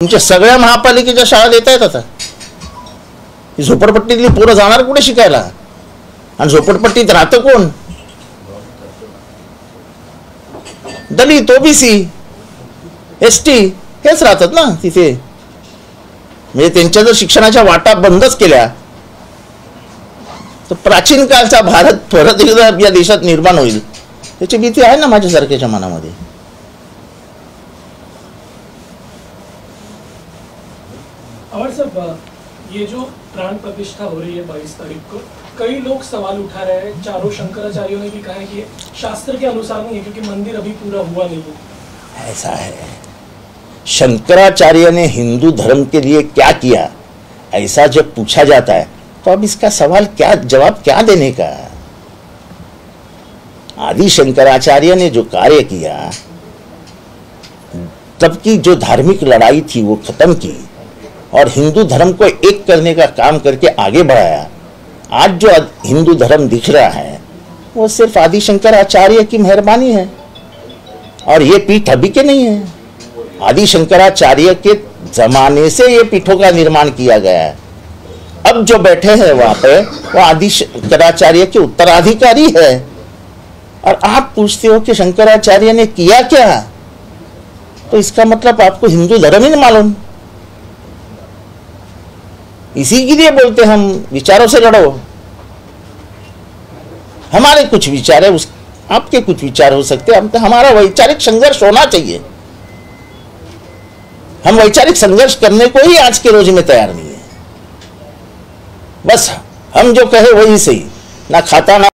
तुमच्या सगळ्या महापालिकेच्या शाळा देत आहेत आता. ही झोपडपट्टीतली पोरं जाणार कुठे शिकायला? आणि झोपडपट्टीत राहतं कोण? दलित ओबीसी एस टी हेच राहतात ना तिथे. म्हणजे त्यांच्या जर शिक्षणाच्या वाटा बंदच केल्या तर प्राचीन काळचा भारत परत एकदा या देशात निर्माण होईल. त्याची भीती आहे ना माझ्यासारख्याच्या मनामध्ये. और साहब ये जो प्राण प्रतिष्ठा हो रही है बाईस तारीख को, कई लोग सवाल उठा रहे हैं। चारों शंकराचार्यों ने भी कहा है कि शास्त्र के अनुसार नहीं है, क्योंकि मंदिर अभी पूरा हुआ नहीं है। ऐसा है। शंकराचार्य ने हिंदू धर्म के लिए क्या किया? ऐसा जब पूछा जाता है तो अब इसका सवाल क्या, जवाब क्या देने का? आदि शंकराचार्य ने जो कार्य किया, तब की जो धार्मिक लड़ाई थी वो खत्म की। और हिंदू धर्म को एक करने का काम करके आगे बढ़ाया। आज जो हिंदू धर्म दिख रहा है, वो सिर्फ़ आदि शंकराचार्य की मेहरबानी है। और ये पीठ अभी के नहीं है। आदि शंकराचार्य के जमाने से ये पीठों का निर्माण किया गया है। अब जो बैठे हैं वहाँ पे, वो आदि शंकराचार्य के उत्तराधिकारी है। और आप पूछते हो कि शंकराचार्य ने किया क्या? तो इसका मतलब आपको हिंदू धर्म ही नहीं मालूम। इसी के लिए बोलते हम, विचारों से लड़ो। हमारे कुछ विचार है, उस, आपके कुछ विचार हो सकते हैं। हम तो हमारा वैचारिक संघर्ष होना चाहिए। हम वैचारिक संघर्ष करने को ही आज के रोज में तैयार नहीं है। बस, हम जो कहे वही सही। ना खाता, ना